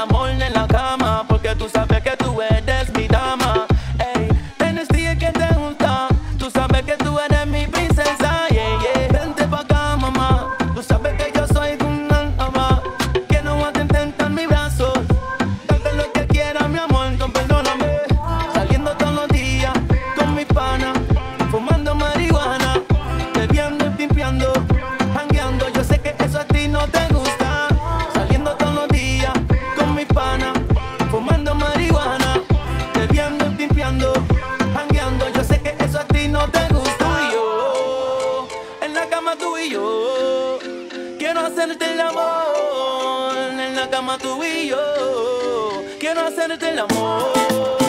amor tú y yo. Quiero hacerte el amor en la cama tú y yo. Quiero hacerte el amor.